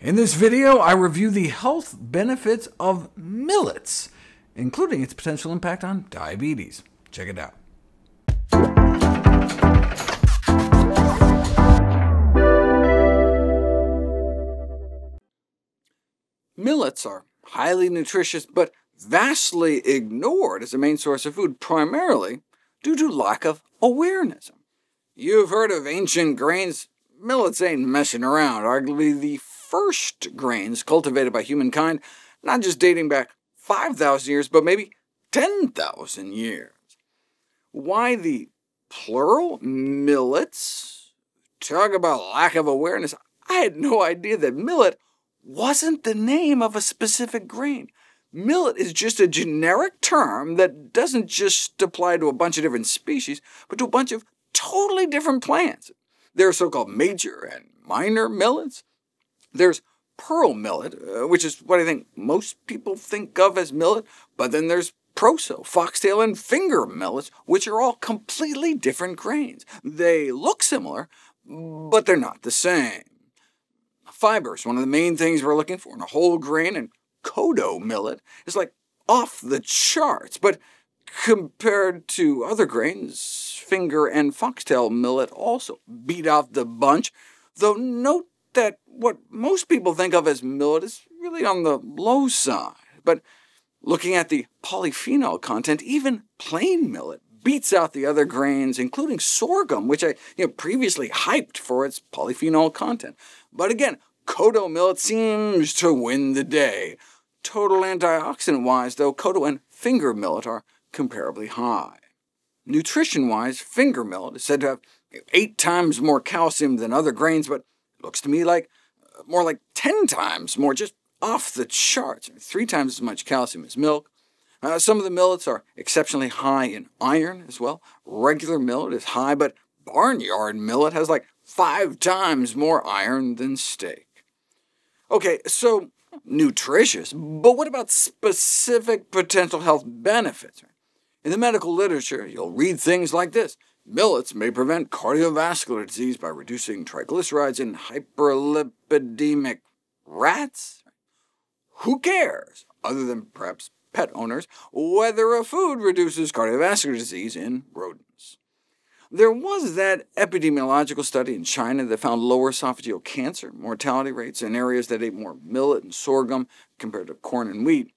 In this video, I review the health benefits of millets, including its potential impact on diabetes. Check it out. Millets are highly nutritious, but vastly ignored as a main source of food, primarily due to lack of awareness. You've heard of ancient grains. Millets ain't messing around, arguably the first grains cultivated by humankind, not just dating back 5,000 years, but maybe 10,000 years. Why the plural millets? Talk about lack of awareness. I had no idea that millet wasn't the name of a specific grain. Millet is just a generic term that doesn't just apply to a bunch of different species, but to a bunch of totally different plants. There are so-called major and minor millets, there's pearl millet, uh, which is what I think most people think of as millet, but then there's proso, foxtail, and finger millets, which are all completely different grains. They look similar, but they're not the same. Fiber is one of the main things we're looking for in a whole grain, and kodo millet is like off the charts, but compared to other grains, finger and foxtail millet also beat out the bunch, though note that what most people think of as millet is really on the low side, but looking at the polyphenol content, even plain millet beats out the other grains, including sorghum, which I you know, previously hyped for its polyphenol content. But again, Kodo millet seems to win the day. Total antioxidant-wise, though, Kodo and finger millet are comparably high. Nutrition-wise, finger millet is said to have eight times more calcium than other grains, but Looks to me like uh, more like 10 times more, just off the charts, three times as much calcium as milk. Uh, some of the millets are exceptionally high in iron as well. Regular millet is high, but barnyard millet has like five times more iron than steak. OK, so nutritious, but what about specific potential health benefits? In the medical literature, you'll read things like this. Millets may prevent cardiovascular disease by reducing triglycerides in hyperlipidemic rats? Who cares, other than perhaps pet owners, whether a food reduces cardiovascular disease in rodents? There was that epidemiological study in China that found lower esophageal cancer mortality rates in areas that ate more millet and sorghum compared to corn and wheat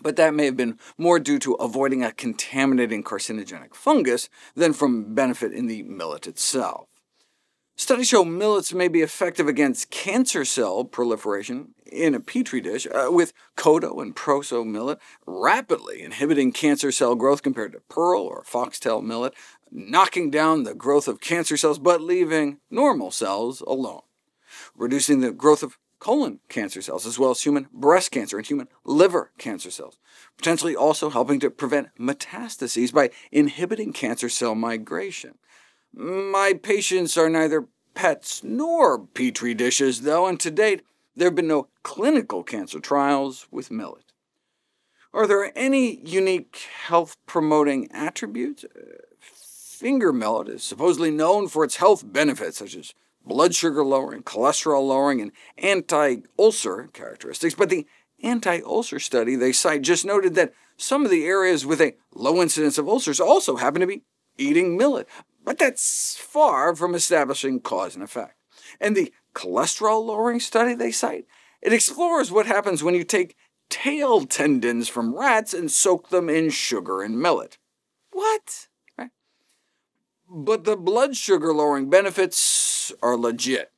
but that may have been more due to avoiding a contaminating carcinogenic fungus than from benefit in the millet itself. Studies show millets may be effective against cancer cell proliferation in a petri dish, uh, with kodo and proso millet rapidly inhibiting cancer cell growth compared to pearl or foxtail millet, knocking down the growth of cancer cells but leaving normal cells alone, reducing the growth of colon cancer cells, as well as human breast cancer and human liver cancer cells, potentially also helping to prevent metastases by inhibiting cancer cell migration. My patients are neither pets nor petri dishes, though, and to date there have been no clinical cancer trials with millet. Are there any unique health-promoting attributes? Uh, finger millet is supposedly known for its health benefits, such as blood sugar lowering, cholesterol lowering, and anti-ulcer characteristics, but the anti-ulcer study they cite just noted that some of the areas with a low incidence of ulcers also happen to be eating millet, but that's far from establishing cause and effect. And the cholesterol-lowering study they cite, it explores what happens when you take tail tendons from rats and soak them in sugar and millet. What? Right? But the blood sugar-lowering benefits are legit.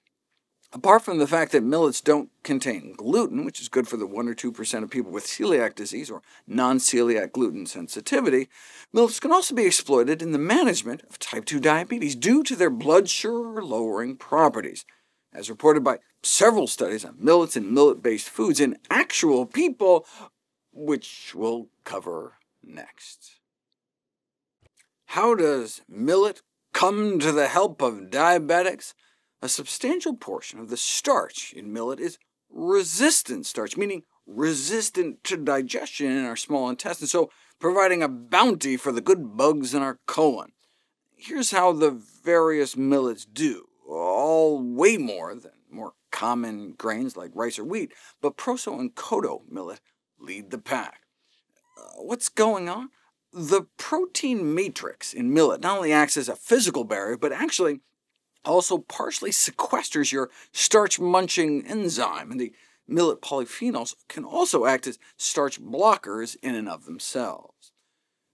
Apart from the fact that millets don't contain gluten, which is good for the 1 or 2% of people with celiac disease or non-celiac gluten sensitivity, millets can also be exploited in the management of type 2 diabetes due to their blood sugar-lowering properties, as reported by several studies on millets and millet-based foods in actual people, which we'll cover next. How does millet come to the help of diabetics? A substantial portion of the starch in millet is resistant starch, meaning resistant to digestion in our small intestine, so providing a bounty for the good bugs in our colon. Here's how the various millets do, all way more than more common grains like rice or wheat, but Proso and Kodo millet lead the pack. Uh, what's going on? The protein matrix in millet not only acts as a physical barrier, but actually also partially sequesters your starch-munching enzyme, and the millet polyphenols can also act as starch blockers in and of themselves.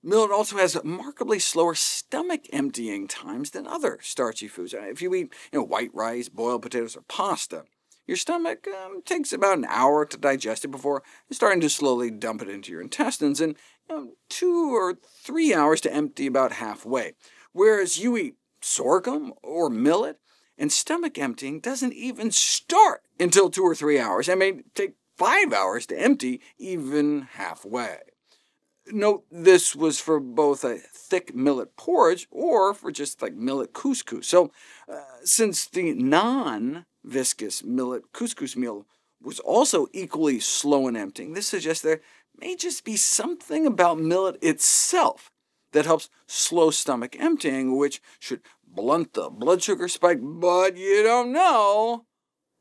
Millet also has remarkably slower stomach emptying times than other starchy foods. If you eat you know, white rice, boiled potatoes, or pasta, your stomach um, takes about an hour to digest it before starting to slowly dump it into your intestines, and you know, two or three hours to empty about halfway. Whereas you eat sorghum or millet, and stomach emptying doesn't even start until two or three hours, and may take five hours to empty even halfway. Note this was for both a thick millet porridge or for just like millet couscous. So uh, since the non-viscous millet couscous meal was also equally slow in emptying, this suggests there may just be something about millet itself that helps slow stomach emptying, which should blunt the blood sugar spike, but you don't know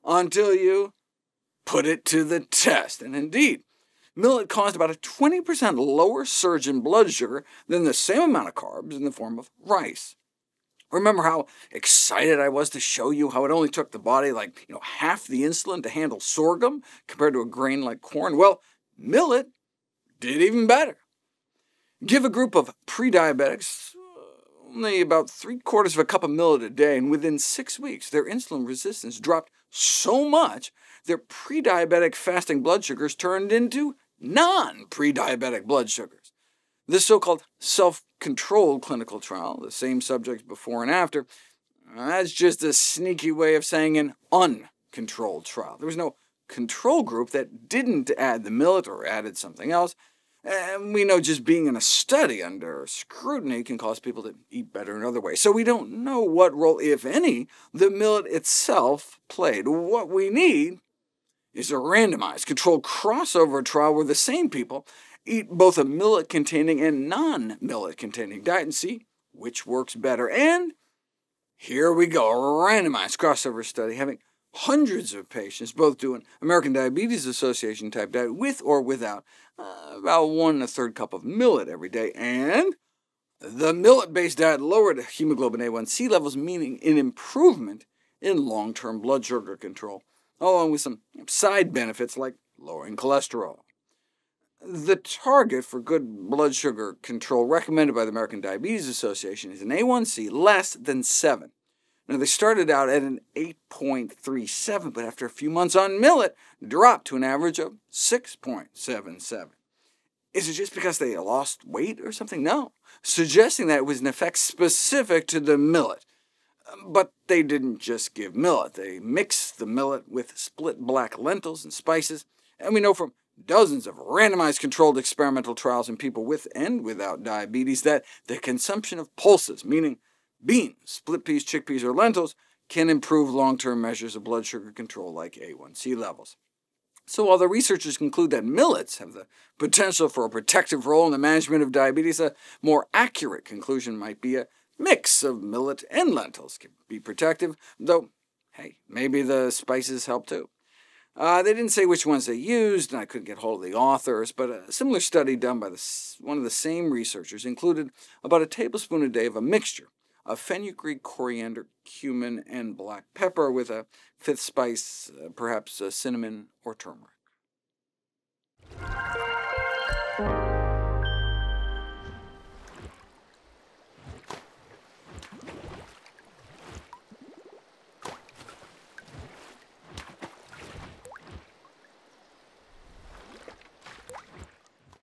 until you put it to the test. And indeed, millet caused about a 20% lower surge in blood sugar than the same amount of carbs in the form of rice. Remember how excited I was to show you how it only took the body like you know, half the insulin to handle sorghum compared to a grain like corn? Well, millet did even better. Give a group of pre-diabetics uh, only about three-quarters of a cup of millet a day, and within six weeks their insulin resistance dropped so much their pre-diabetic fasting blood sugars turned into non-pre-diabetic blood sugars. This so-called self-controlled clinical trial, the same subjects before and after, uh, that's just a sneaky way of saying an uncontrolled trial. There was no control group that didn't add the millet or added something else, and we know just being in a study under scrutiny can cause people to eat better in other ways. So we don't know what role, if any, the millet itself played. What we need is a randomized, controlled crossover trial where the same people eat both a millet-containing and non-millet-containing diet and see which works better. And here we go, a randomized crossover study having hundreds of patients, both doing American Diabetes Association type diet with or without uh, about one and a third cup of millet every day, and the millet-based diet lowered hemoglobin A1C levels, meaning an improvement in long-term blood sugar control, along with some side benefits like lowering cholesterol. The target for good blood sugar control recommended by the American Diabetes Association is an A1C less than 7. Now, they started out at an 8.37, but after a few months on millet, dropped to an average of 6.77. Is it just because they lost weight or something? No, suggesting that it was an effect specific to the millet. But they didn't just give millet. They mixed the millet with split black lentils and spices, and we know from dozens of randomized controlled experimental trials in people with and without diabetes that the consumption of pulses, meaning beans, split peas, chickpeas, or lentils, can improve long-term measures of blood sugar control like A1C levels. So while the researchers conclude that millets have the potential for a protective role in the management of diabetes, a more accurate conclusion might be a mix of millet and lentils can be protective, though, hey, maybe the spices help too. Uh, they didn't say which ones they used, and I couldn't get hold of the authors, but a similar study done by the, one of the same researchers included about a tablespoon a day of a mixture of fenugreek, coriander, cumin, and black pepper with a fifth spice, uh, perhaps uh, cinnamon or turmeric.